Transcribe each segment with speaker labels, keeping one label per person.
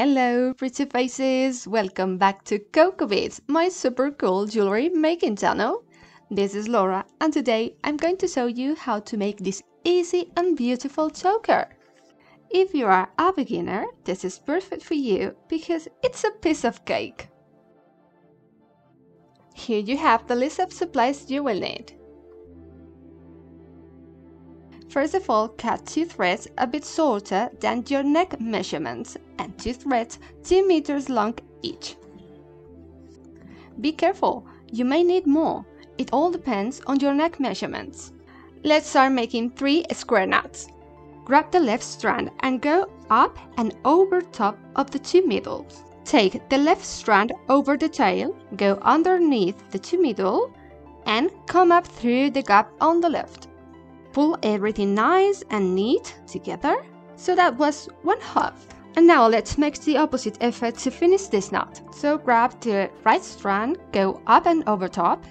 Speaker 1: Hello, pretty faces! Welcome back to Cocoa Beads, my super cool jewelry making channel. This is Laura, and today I'm going to show you how to make this easy and beautiful choker. If you are a beginner, this is perfect for you because it's a piece of cake. Here you have the list of supplies you will need. First of all, cut two threads a bit shorter than your neck measurements and two threads 2 meters long each. Be careful, you may need more. It all depends on your neck measurements. Let's start making 3 square knots. Grab the left strand and go up and over top of the two middles. Take the left strand over the tail, go underneath the two middle, and come up through the gap on the left. Pull everything nice and neat together. So that was one half. And now let's make the opposite effort to finish this knot. So grab the right strand, go up and over top,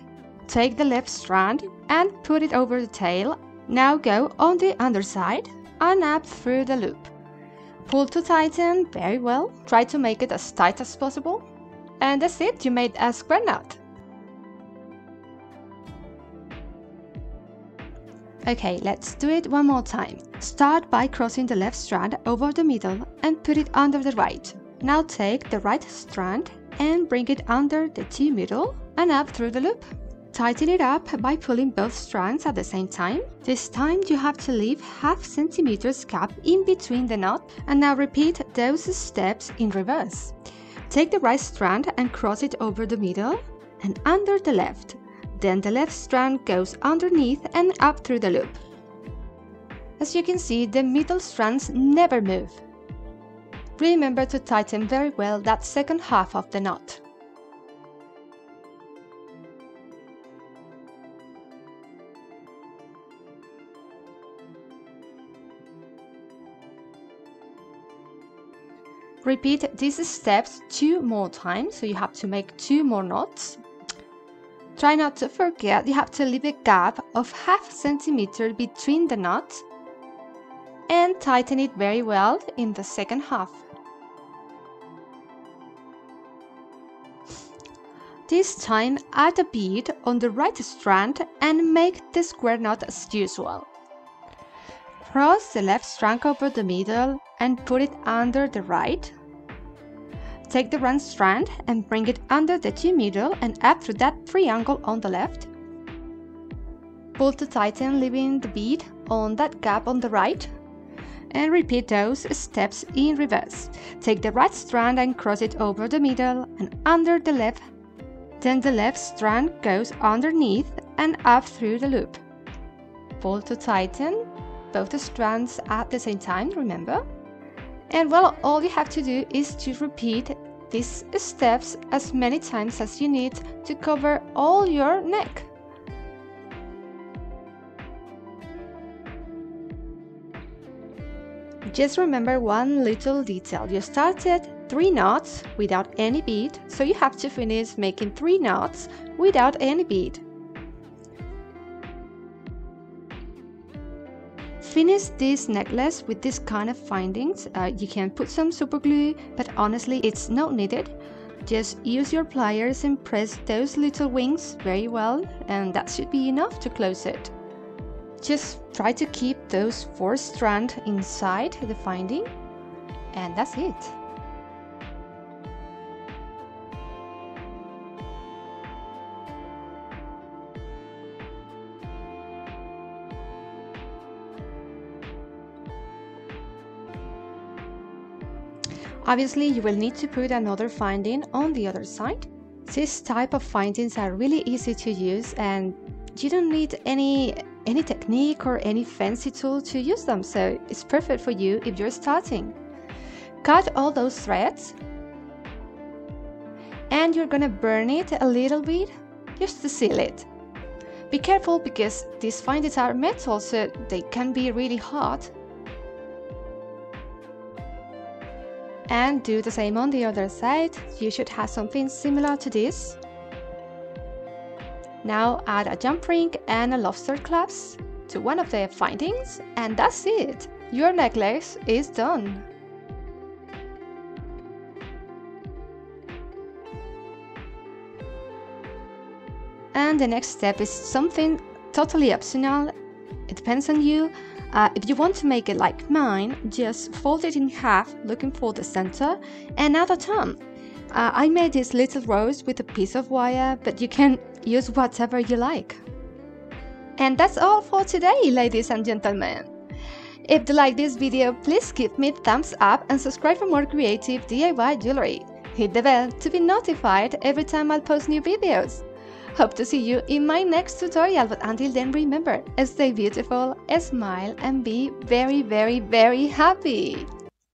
Speaker 1: take the left strand and put it over the tail. Now go on the underside and up through the loop. Pull to tighten very well. Try to make it as tight as possible. And that's it, you made a square knot. Okay, let's do it one more time. Start by crossing the left strand over the middle and put it under the right. Now take the right strand and bring it under the two middle and up through the loop. Tighten it up by pulling both strands at the same time. This time you have to leave half centimeters gap in between the knot and now repeat those steps in reverse. Take the right strand and cross it over the middle and under the left. Then the left strand goes underneath and up through the loop. As you can see, the middle strands never move. Remember to tighten very well that second half of the knot. Repeat these steps two more times, so you have to make two more knots. Try not to forget you have to leave a gap of half centimeter between the knots and tighten it very well in the second half. This time add a bead on the right strand and make the square knot as usual. Cross the left strand over the middle and put it under the right Take the run strand and bring it under the two middle and up through that triangle on the left. Pull to tighten leaving the bead on that gap on the right and repeat those steps in reverse. Take the right strand and cross it over the middle and under the left. Then the left strand goes underneath and up through the loop. Pull to tighten both the strands at the same time, remember? And well, all you have to do is to repeat these steps as many times as you need to cover all your neck. Just remember one little detail. You started 3 knots without any bead, so you have to finish making 3 knots without any bead. Finish this necklace with this kind of findings. Uh, you can put some super glue, but honestly it's not needed. Just use your pliers and press those little wings very well and that should be enough to close it. Just try to keep those four strands inside the finding and that's it. Obviously, you will need to put another finding on the other side. This type of findings are really easy to use and you don't need any any technique or any fancy tool to use them, so it's perfect for you if you're starting. Cut all those threads and you're gonna burn it a little bit just to seal it. Be careful because these findings are metal, so they can be really hot and do the same on the other side. You should have something similar to this. Now add a jump ring and a lobster clasp to one of the findings and that's it! Your necklace is done! And the next step is something totally optional, it depends on you, uh, if you want to make it like mine, just fold it in half looking for the center and add a thumb. Uh, I made this little rose with a piece of wire, but you can use whatever you like. And that's all for today, ladies and gentlemen. If you like this video, please give me thumbs up and subscribe for more creative DIY jewelry. Hit the bell to be notified every time I post new videos. Hope to see you in my next tutorial, but until then remember, stay beautiful, smile and be very very very happy!